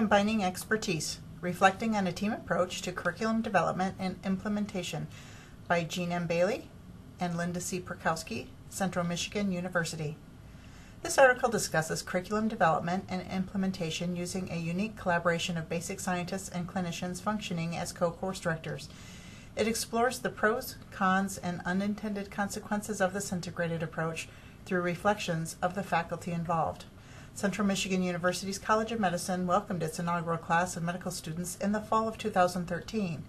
Combining Expertise, Reflecting on a Team Approach to Curriculum Development and Implementation by Jean M. Bailey and Linda C. Perkowski, Central Michigan University. This article discusses curriculum development and implementation using a unique collaboration of basic scientists and clinicians functioning as co-course directors. It explores the pros, cons, and unintended consequences of this integrated approach through reflections of the faculty involved. Central Michigan University's College of Medicine welcomed its inaugural class of medical students in the fall of 2013.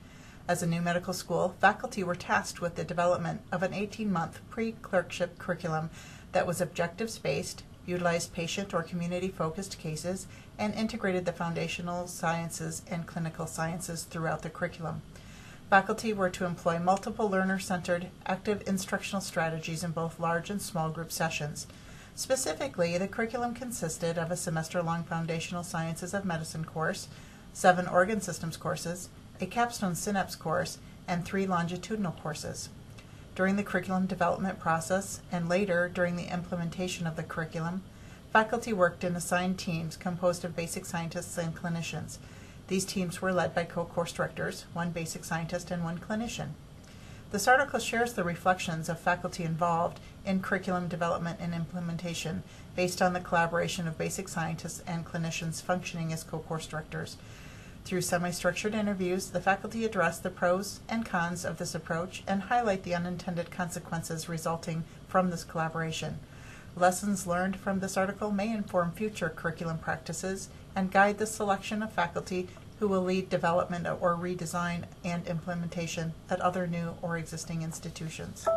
As a new medical school, faculty were tasked with the development of an 18-month pre-clerkship curriculum that was objectives-based, utilized patient or community-focused cases, and integrated the foundational sciences and clinical sciences throughout the curriculum. Faculty were to employ multiple learner-centered, active instructional strategies in both large and small group sessions. Specifically, the curriculum consisted of a semester-long Foundational Sciences of Medicine course, seven organ systems courses, a capstone synapse course, and three longitudinal courses. During the curriculum development process and later during the implementation of the curriculum, faculty worked in assigned teams composed of basic scientists and clinicians. These teams were led by co-course directors, one basic scientist and one clinician. This article shares the reflections of faculty involved in curriculum development and implementation based on the collaboration of basic scientists and clinicians functioning as co-course directors. Through semi-structured interviews, the faculty address the pros and cons of this approach and highlight the unintended consequences resulting from this collaboration. Lessons learned from this article may inform future curriculum practices and guide the selection of faculty who will lead development or redesign and implementation at other new or existing institutions.